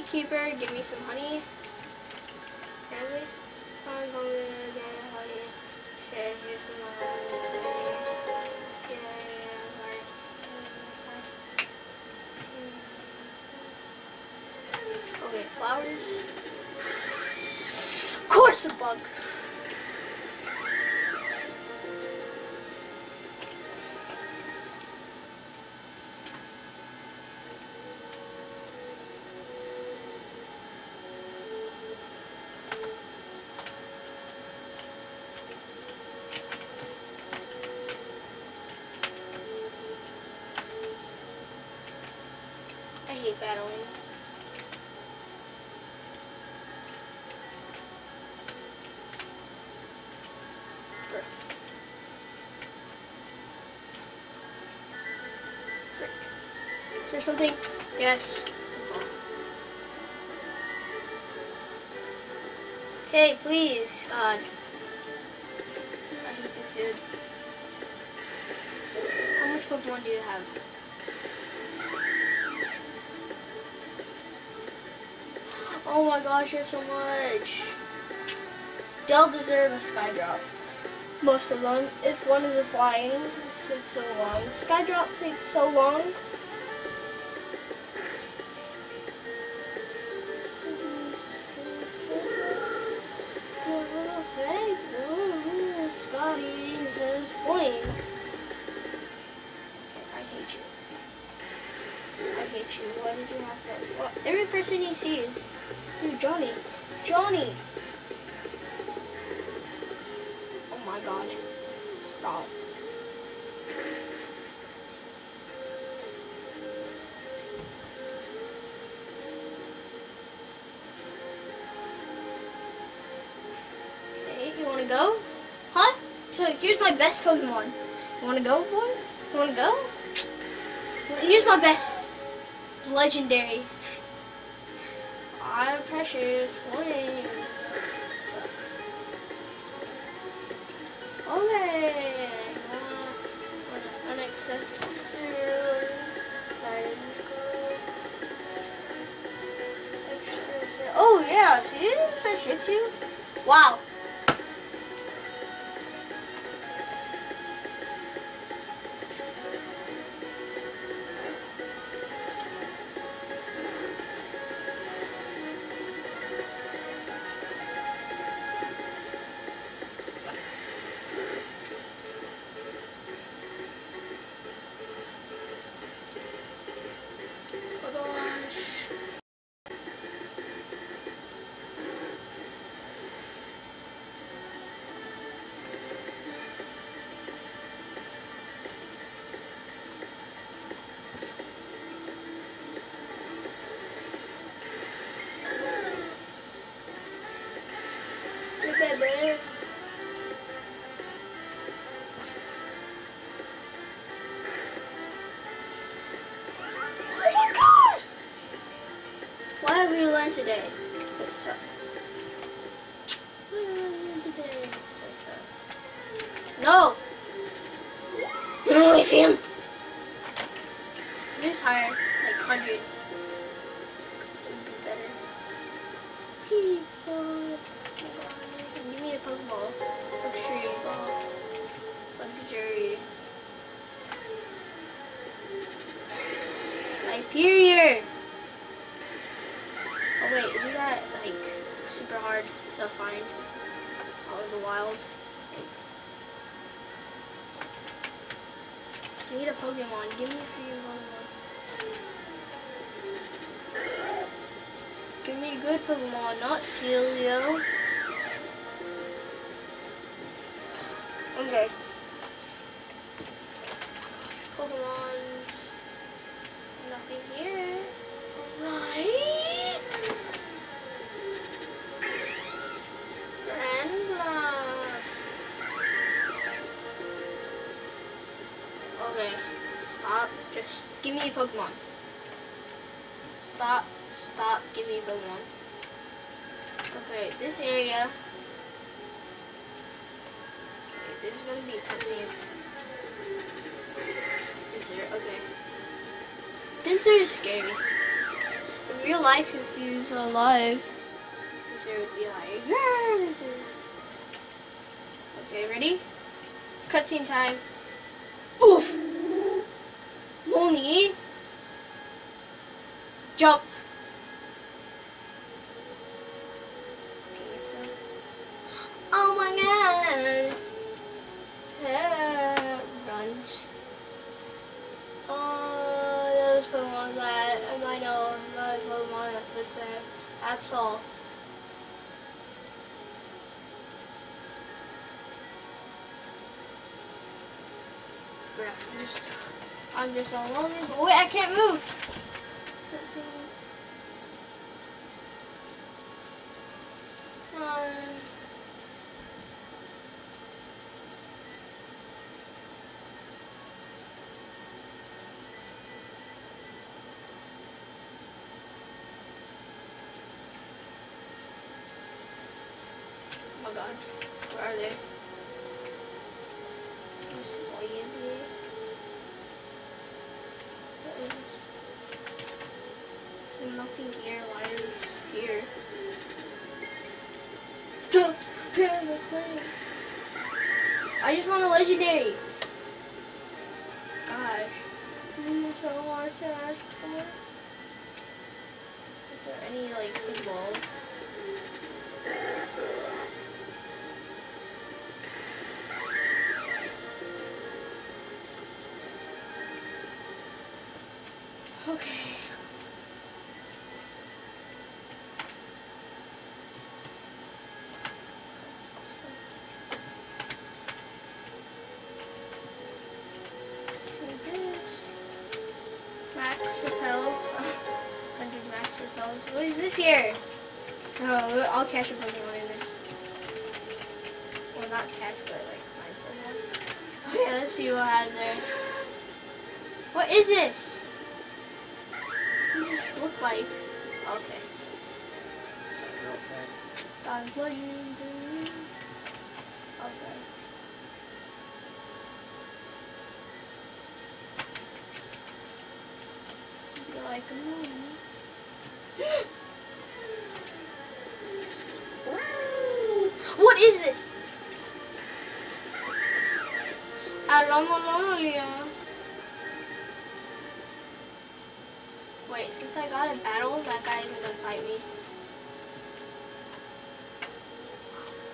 beekeeper, give me some honey. I'm going to get honey. Some honey. Okay, flowers. Of course a bug. Hate battling. Frick. Is there something? Yes. Okay, please, God. I hate this dude. How much Pokemon do you have? Oh my gosh, you have so much. They'll deserve a sky drop. Most of them. If one is a flying, it takes so long. Sky drop takes so long. Scotty's is playing. I hate you. I hate you. Why did you have to? Well, every person he sees. Dude, Johnny. Johnny! Oh my god. Stop. You wanna go? Huh? So here's my best Pokemon. You wanna go, boy? You wanna go? Here's my best legendary. I'm precious wings. Okay. Uh, unacceptable. Oh yeah, see if I hit you. Wow. Oh my god! What have we learned today? To suck. Give me a Pokemon. Give me a good Pokemon, not Celio. Okay. Pokemon. Nothing here. Right? Grandma. Okay. Stop. Just give me a Pokemon. Stop. Stop. Give me a Pokemon. Okay, this area. Okay, this is gonna be Tensei. Tensei, okay. Pinsir is scary. In real life, if he was alive, Winter would be like, yeah, Winter. Okay, ready? Cutscene time. Oof! Moni! Jump! Oh my god! Yeah, runs. Oh, those Pokemon that, I know another Pokemon that puts there. That's all. Breakfast. I'm just alone. But wait, I can't move. Let's see. Um, oh god, where are they? I just want a legendary. Gosh. This is so hard to ask for. Is there any like big balls? Okay. Do this. Max repel. 100 max repels. What is this here? Oh, I'll catch a Pokemon in this. Well, not catch, but like find Pokemon. Oh, okay, let's see what I have there. What is this? What does this look like? Okay. So, so real tag. I'm playing. Okay. Like movie? what is this? Alamololia. Wait, since I got a battle, that guy isn't gonna fight me.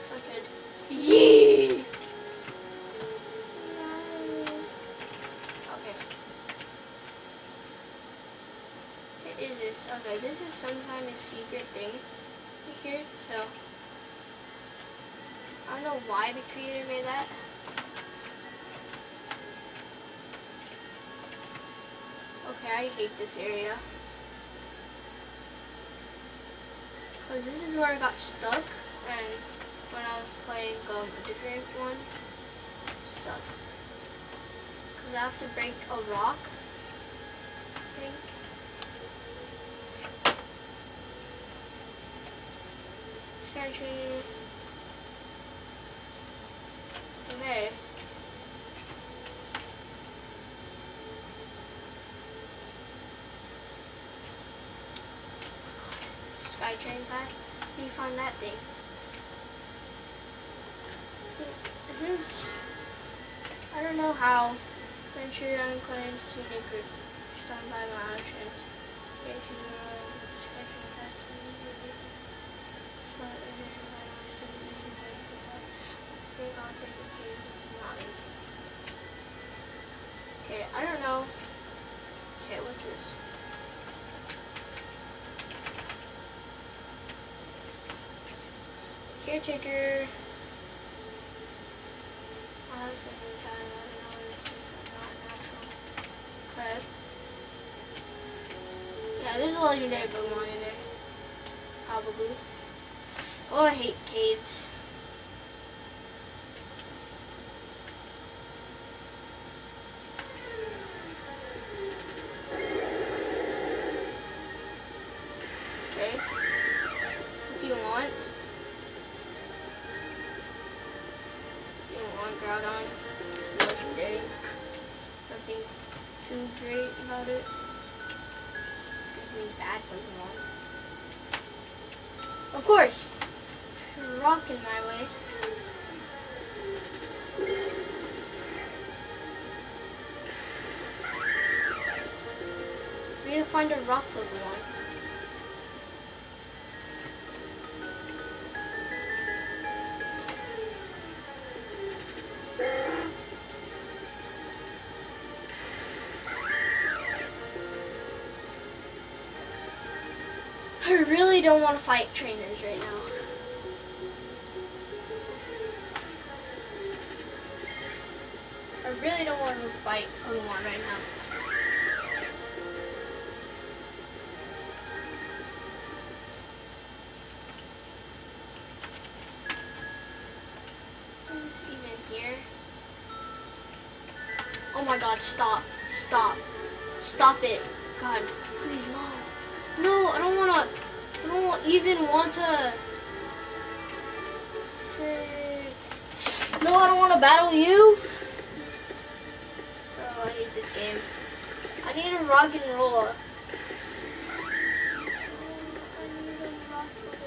If I could. Yee! Okay. What is this? Is some kind of secret thing here, so. I don't know why the creator made that. Okay, I hate this area. Because this is where I got stuck, and when I was playing um, a different one, sucked. Because I have to break a rock, I think. Scratching. Okay. Skytrain pass. You find that thing? Since I don't know how venture on claims to secret stung by my options. Get to the Skytrain Okay, I don't know. Okay, what's this? Caretaker. I have some time. I don't know. Just not natural. Yeah, there's a legendary Pokemon in there. Probably. Oh, I hate caves. Okay. What do you want? You don't want Groudon. It's. Nothing too great about it. Bad. Of course. Rock in my way. We need to find a rock Pokemon. I really don't want to fight trainers really don't want to fight Pokemon right now. Even here? Oh my god, stop. Stop. Stop it. God, please no. No, I don't wanna I don't even want to No, I don't wanna battle you. Game. I need a rock and roll.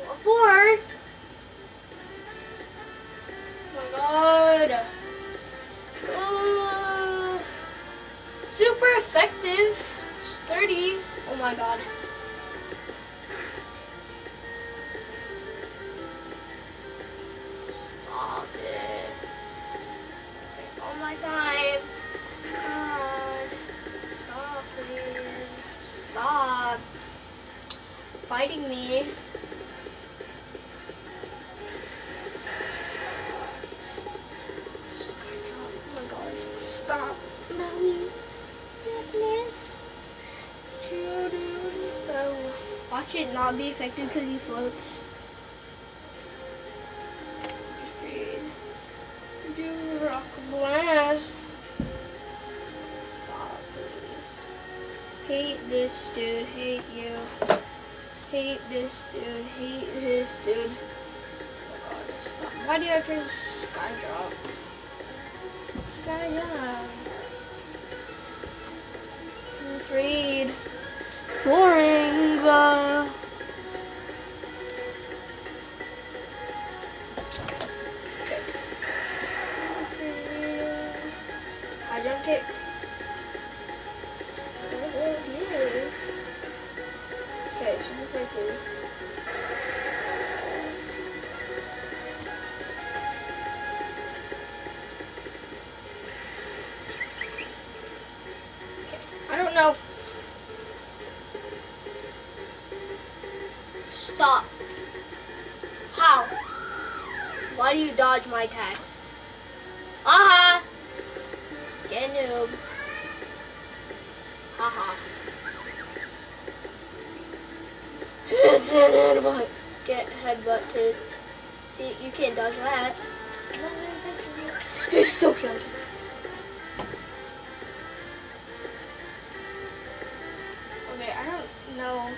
A four? Oh my god. Uh, super effective. Sturdy. Oh my god. Stop it. Take all my time. Stop. Mommy. Watch it not be affected because he floats. Do rock blast. Stop, please. Hate this dude. Hate you. Hate this dude. Hate this dude. Oh. Why do you have to sky drop? Sky drop. I'm freed. Boring. Uh, dodge my attacks? Aha! Uh-huh. Get noob. Haha. Uh-huh. It's an headbutt. Get headbutted. See, you can't dodge that. It still kills me. Okay, I don't know